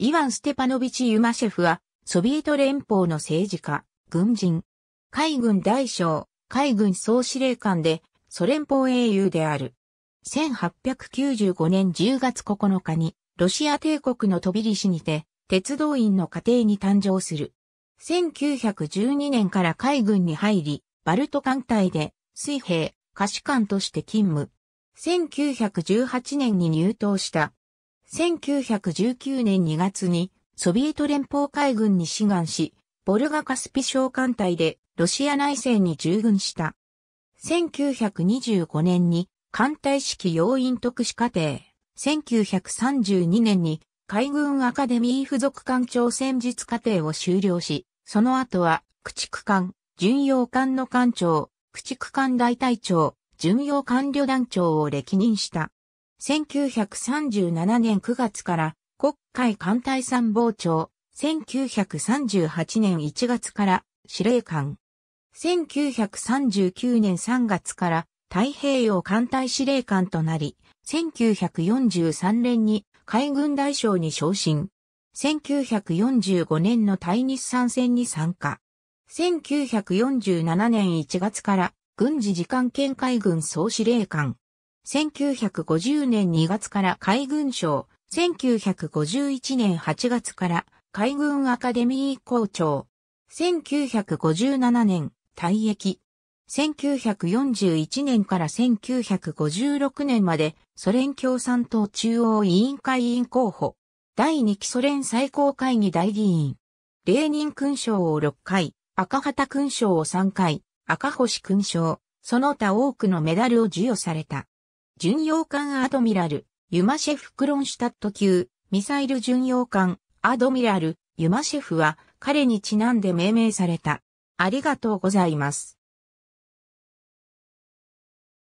イワン・ステパノビチ・ユマシェフは、ソビエト連邦の政治家、軍人、海軍大将、海軍総司令官で、ソ連邦英雄である。1895年10月9日に、ロシア帝国のトビリシにて、鉄道員の家庭に誕生する。1912年から海軍に入り、バルト艦隊で水兵、下士官として勤務。1918年に入党した。1919年2月にソビエト連邦海軍に志願し、ボルガカスピ小艦隊でロシア内戦に従軍した。1925年に艦隊式要員特殊課程。1932年に海軍アカデミー付属艦長戦術課程を修了し、その後は駆逐艦、巡洋艦の艦長、駆逐艦大隊長、巡洋艦旅団長を歴任した。1937年9月から国会艦隊参謀長、1938年1月から司令官。1939年3月から太平洋艦隊司令官となり、1943年に海軍大将に昇進。1945年の対日参戦に参加。1947年1月から軍事次官兼海軍総司令官。1950年2月から海軍省。1951年8月から海軍アカデミー校長。1957年退役。1941年から1956年までソ連共産党中央委員会委員候補。第2期ソ連最高会議大議員。レーニン勲章を6回、赤旗勲章を3回、赤星勲章、その他多くのメダルを授与された。巡洋艦アドミラル、ユマシェフ・クロンシュタット級、ミサイル巡洋艦、アドミラル、ユマシェフは彼にちなんで命名された。ありがとうございます。